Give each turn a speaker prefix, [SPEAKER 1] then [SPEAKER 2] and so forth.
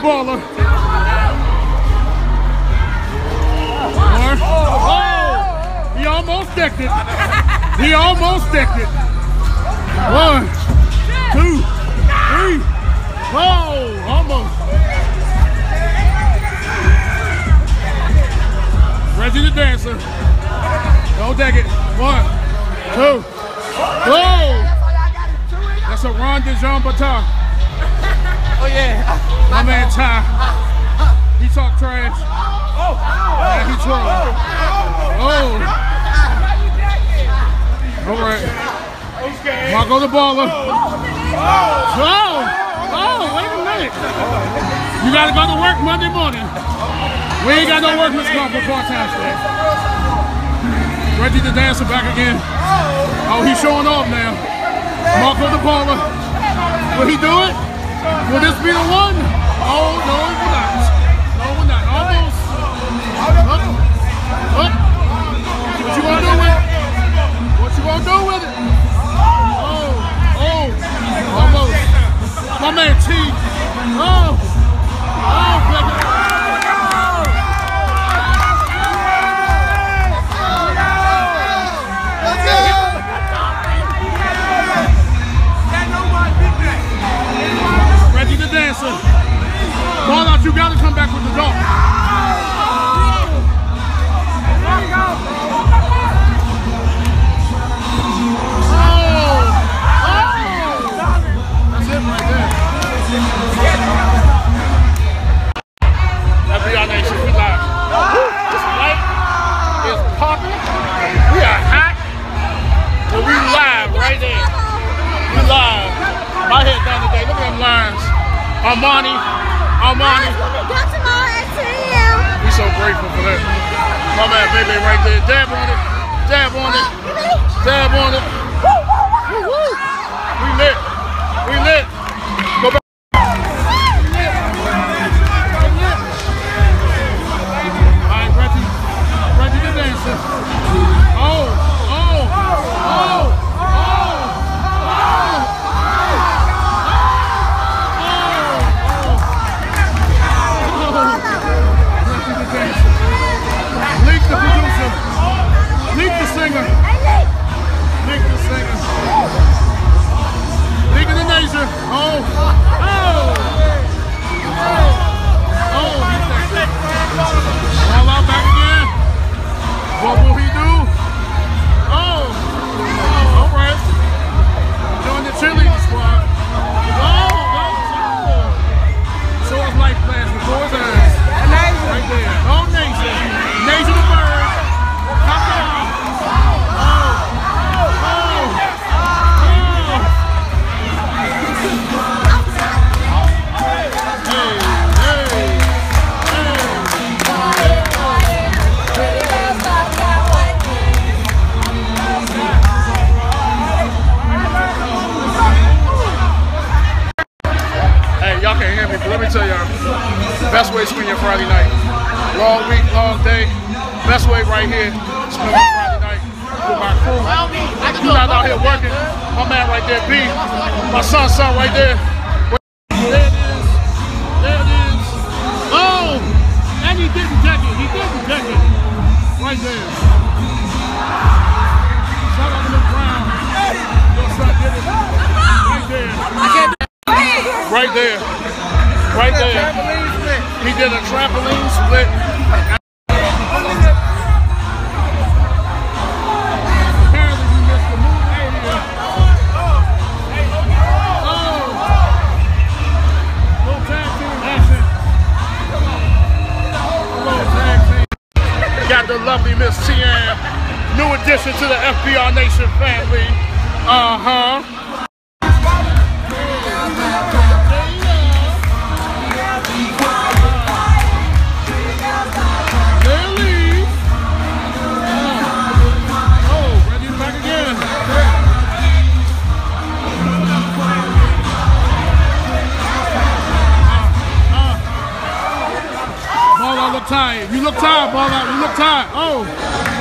[SPEAKER 1] baller. Oh, he almost decked it. He almost decked it. One, two, three. Whoa, almost. Reggie the dancer. Don't deck it. One, two. That's a Ron DeJean Batar.
[SPEAKER 2] Oh yeah.
[SPEAKER 1] My man Ty. He talk trash. Oh, yeah, he oh, troll. Oh, oh. All right. Okay. Marco the baller. Oh. Oh, wait a minute. You gotta go to work Monday morning. We ain't got no workman's comp for part-time staff. Reggie the dancer back again. Oh, he's showing off now. Marco the baller. Will he do it? Will this be the one? Oh, no, we're not. No, we're not. Almost. Up. Up. What you gonna do with it? What you gonna do with it? Oh, oh, almost. My man T. Oh, Reggie the. Ball out, you gotta come back with the dog. Armani, Armani. We so grateful for that. My man, baby, right there. Dab on it. Dab on it. Dab on it. We lit. We lit. Can't hear me, but let me tell y'all. Best way to spend your Friday night. Long week, long day. Best way right here. to Spend my Friday night with my crew. You not out here working. My man right there, B. My son, son right there. There it is. There it is. Oh! And he didn't take it. He didn't take it. Right there. Shout out to Luke Brown. Your son did it. Right there. Right there. Right there. He did a trampoline split. He action. Little tag team. Got the lovely Miss Tian. New addition to the FBR Nation family. Uh-huh. Lily. Tired. You look tired, out. You look tired. Oh.